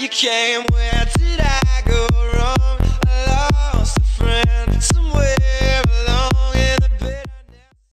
you came with